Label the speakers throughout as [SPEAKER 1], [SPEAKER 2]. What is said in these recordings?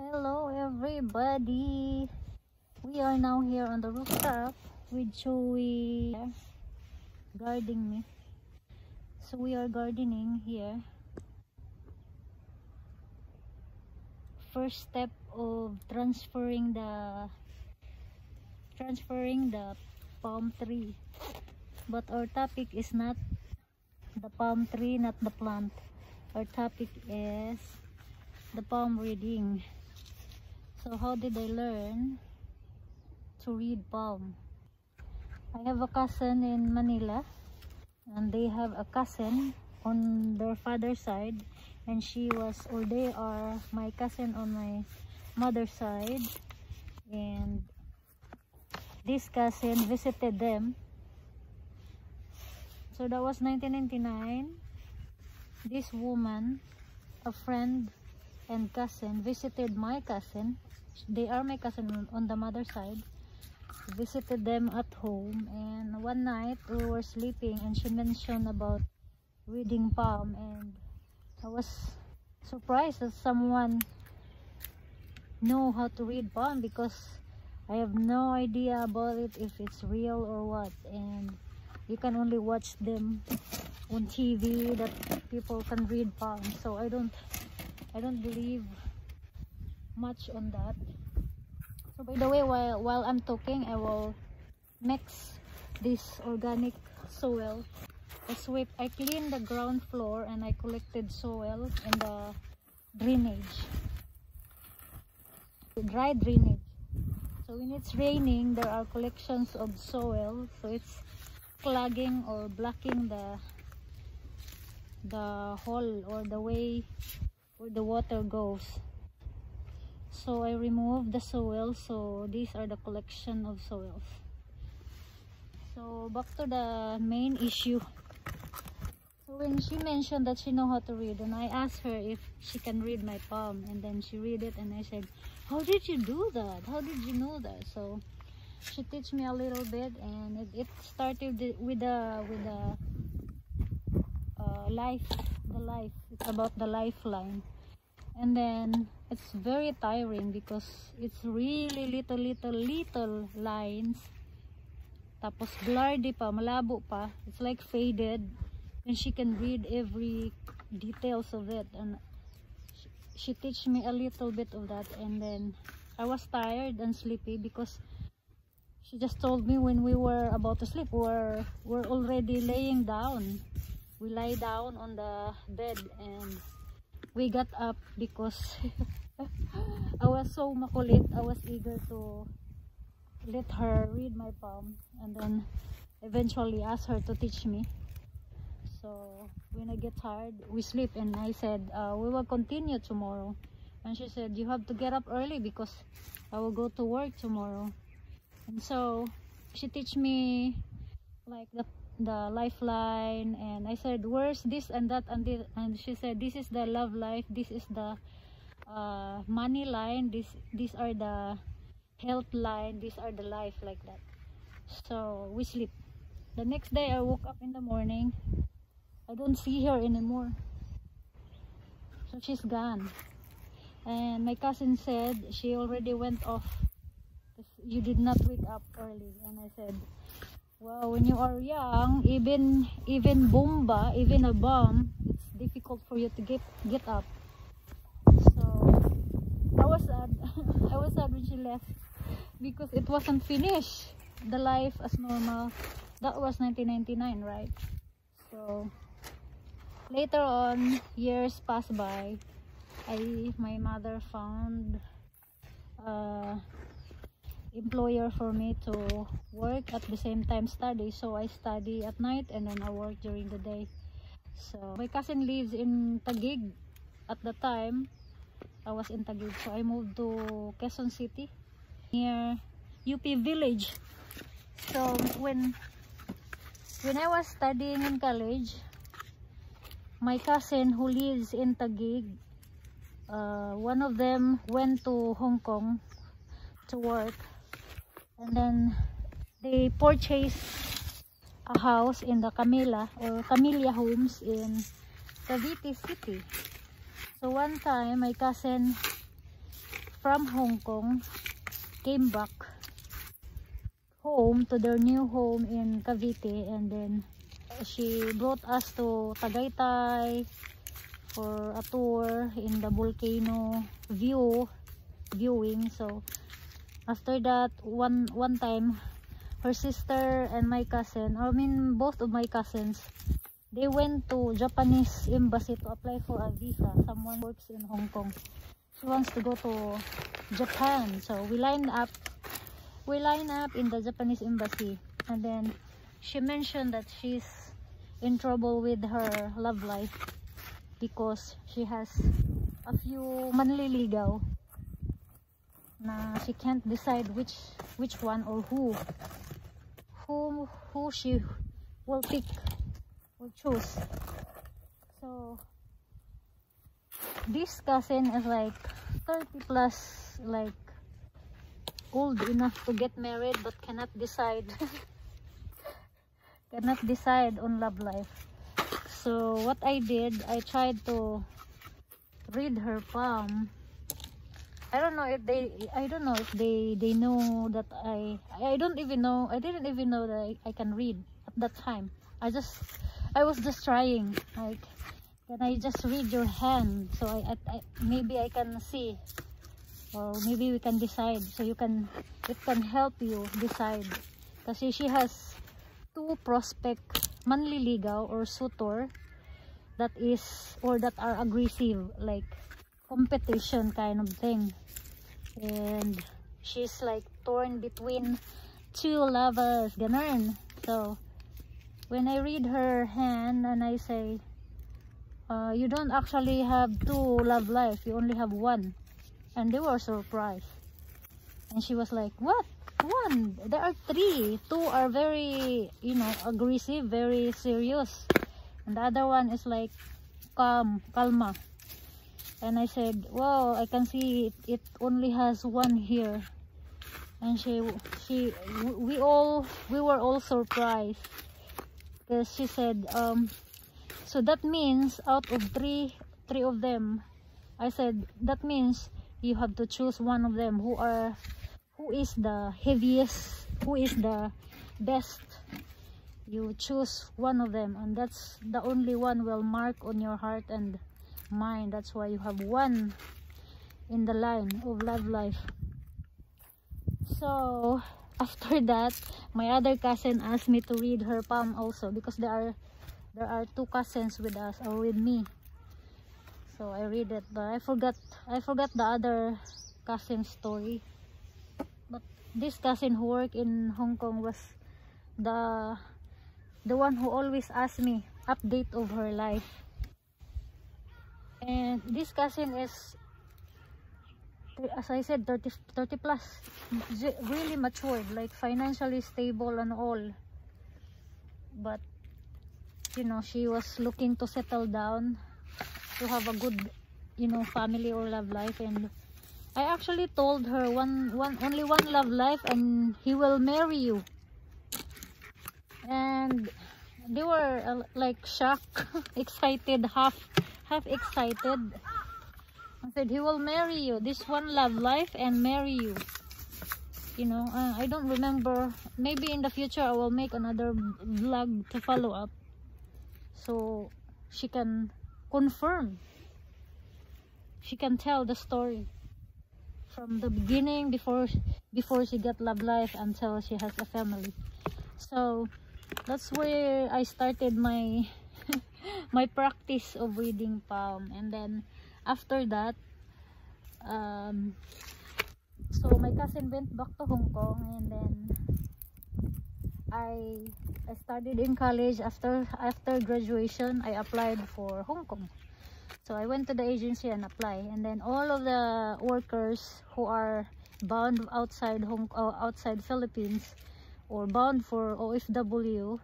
[SPEAKER 1] Hello everybody! We are now here on the rooftop with Chewy guarding me. So we are gardening here. First step of transferring the transferring the palm tree. But our topic is not the palm tree, not the plant. Our topic is the palm reading. So how did I learn to read palm? I have a cousin in Manila and they have a cousin on their father's side and she was or they are my cousin on my mother's side. And this cousin visited them. So that was 1999 this woman a friend and cousin visited my cousin they are my cousin on the mother side. Visited them at home and one night we were sleeping and she mentioned about reading palm and I was surprised that someone know how to read palm because I have no idea about it if it's real or what and you can only watch them on TV that people can read palm. So I don't I don't believe much on that. So by the way while, while I'm talking I will mix this organic soil. I sweep I clean the ground floor and I collected soil in the drainage. Dry drainage. So when it's raining there are collections of soil. So it's clogging or blocking the the hole or the way where the water goes so I removed the soil. So these are the collection of soils. So back to the main issue. So when she mentioned that she know how to read and I asked her if she can read my palm and then she read it and I said how did you do that? How did you know that? So she teach me a little bit and it, it started with the with the uh, life the life it's about the lifeline and then it's very tiring because it's really little little little lines. Tapos blurry pa malabo pa. It's like faded. And she can read every details of it. And she, she teach me a little bit of that. And then I was tired and sleepy because she just told me when we were about to sleep we're, we're already laying down. We lie down on the bed and we got up because I was so makulit. I was eager to let her read my palm and then eventually ask her to teach me. So when I get tired we sleep and I said uh, we will continue tomorrow. And she said you have to get up early because I will go to work tomorrow. And so she teach me like the the lifeline and I said where's this and that and this and she said this is the love life. This is the uh, money line. This these are the health line. These are the life like that. So we sleep. The next day I woke up in the morning. I don't see her anymore. So she's gone. And my cousin said she already went off. You did not wake up early. And I said well, when you are young, even even bomba, even a bomb, it's difficult for you to get get up. So I was sad. I was sad when she left because it wasn't finished. The life as normal. That was 1999, right? So later on, years passed by. I my mother found. Uh, employer for me to work at the same time study. So I study at night and then I work during the day. So my cousin lives in Taguig at the time I was in Taguig so I moved to Quezon City near UP Village. So when when I was studying in college my cousin who lives in Taguig uh, one of them went to Hong Kong to work and then they purchased a house in the Camilla or Camellia Homes in Cavite City. So one time my cousin from Hong Kong came back home to their new home in Cavite and then she brought us to Tagaytay for a tour in the volcano view viewing so after that one one time her sister and my cousin I mean both of my cousins they went to Japanese embassy to apply for a visa. Someone works in Hong Kong. She wants to go to Japan. So we lined up. We line up in the Japanese embassy. And then she mentioned that she's in trouble with her love life because she has a few manliligaw na she can't decide which which one or who. Who who she will pick will choose. So this cousin is like 30 plus like old enough to get married but cannot decide. Cannot decide on love life. So what I did I tried to read her palm I don't know if they I don't know if they they know that I I don't even know I didn't even know that I, I can read at that time. I just I was just trying like can I just read your hand so I, I, I maybe I can see. Or maybe we can decide so you can it can help you decide. Kasi she has two prospect manliligaw or suitor that is or that are aggressive like competition kind of thing. And she's like torn between two lovers ganun. So when I read her hand and I say uh, you don't actually have two love life you only have one and they were surprised. And she was like what? One? There are three. Two are very you know aggressive very serious. And the other one is like calm calma and i said wow i can see it, it only has one here. And she she we all we were all surprised. Because she said um so that means out of three three of them i said that means you have to choose one of them. Who are who is the heaviest who is the best? You choose one of them and that's the only one will mark on your heart and mind. That's why you have one in the line of love life. So after that my other cousin asked me to read her palm also because there are there are two cousins with us or with me. So i read it but i forgot i forgot the other cousin story. But this cousin who worked in Hong Kong was the the one who always asked me update of her life and this cousin is as I said 30, 30 plus. Really matured like financially stable and all. But you know she was looking to settle down to have a good you know family or love life. And I actually told her one one only one love life and he will marry you. And they were uh, like shocked excited half half excited. I said he will marry you. This one love life and marry you. You know uh, I don't remember. Maybe in the future I will make another vlog to follow up so she can confirm. She can tell the story from the beginning before before she got love life until she has a family. So that's where I started my my practice of reading palm. And then after that um, so my cousin went back to Hong Kong and then I I studied in college. After after graduation I applied for Hong Kong. So I went to the agency and apply. And then all of the workers who are bound outside Hong uh, outside Philippines or bound for OFW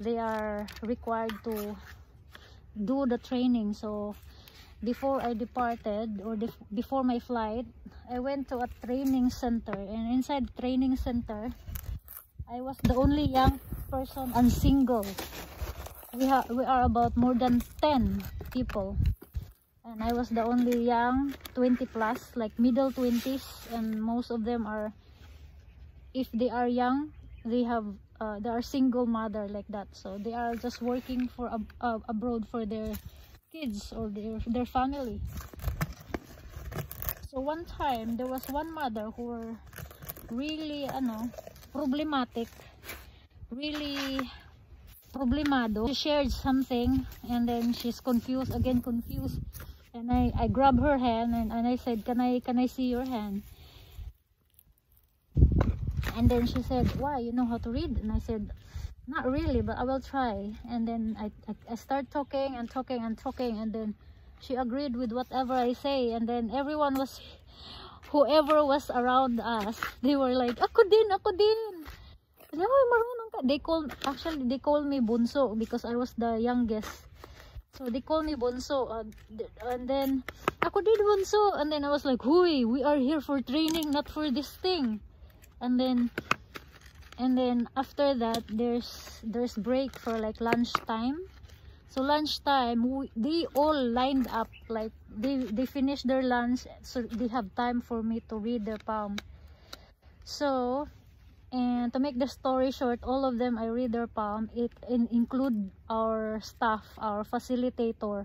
[SPEAKER 1] they are required to do the training. So before I departed or before my flight I went to a training center. And inside the training center I was the only young person and single. We have we are about more than 10 people. And I was the only young 20 plus like middle 20s and most of them are if they are young they have uh, they are single mother like that. So they are just working for ab uh, abroad for their kids or their their family. So one time there was one mother who were really ano problematic. Really problemado. She shared something and then she's confused again confused. And I I grabbed her hand and, and I said can I can I see your hand and then she said why you know how to read and I said not really but I will try and then I, I, I start talking and talking and talking and then she agreed with whatever I say and then everyone was whoever was around us they were like ako din ako din. They call, actually, they call me Bunso because I was the youngest. So, they call me Bunso. Uh, and then, ako din Bunso. And then I was like, Huy, we are here for training, not for this thing. And then, and then after that, there's, there's break for like lunchtime. So, lunchtime, we, they all lined up. Like, they, they finished their lunch. So, they have time for me to read their palm. So, and to make the story short all of them i read their palm it in, include our staff our facilitator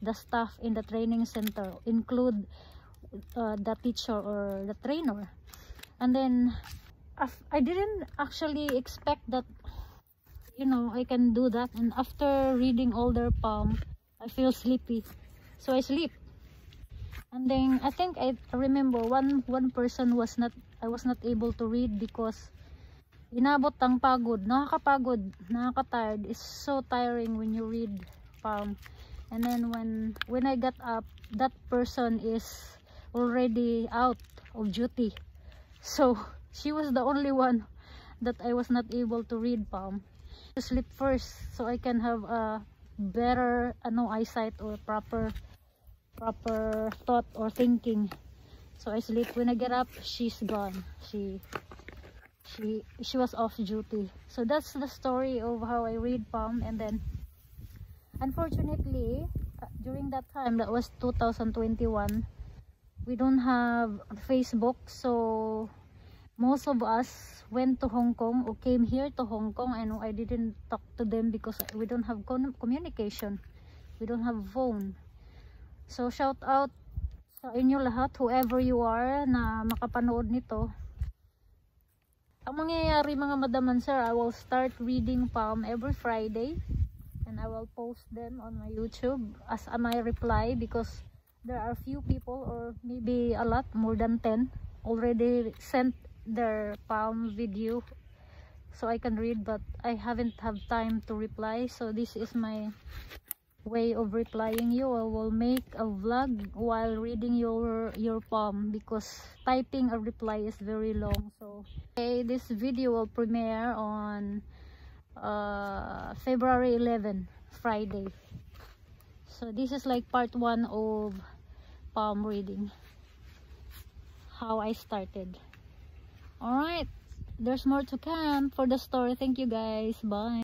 [SPEAKER 1] the staff in the training center include uh, the teacher or the trainer and then i didn't actually expect that you know i can do that. And after reading all their palm i feel sleepy. So i sleep. And then i think i remember one one person was not i was not able to read because inabot ang pagod. Nakakapagod. Nakakatired. It's so tiring when you read palm. And then when when I got up that person is already out of duty so she was the only one that I was not able to read palm to sleep first so I can have a better ano eyesight or proper proper thought or thinking. So I sleep. When I get up she's gone. She she she was off duty. So that's the story of how i read palm and then unfortunately uh, during that time that was 2021 we don't have facebook so most of us went to hong kong or came here to hong kong and i didn't talk to them because we don't have communication. We don't have phone. So shout out sa inyo lahat whoever you are na makapanood nito. Ang mangyayari mga madam and sir, I will start reading palm every Friday and I will post them on my YouTube as my reply because there are few people or maybe a lot, more than 10 already sent their palm video so I can read but I haven't have time to reply so this is my way of replying you. I will make a vlog while reading your your palm because typing a reply is very long so okay this video will premiere on uh, February 11 Friday. So this is like part one of palm reading. How I started. All right. There's more to come for the story. Thank you guys. Bye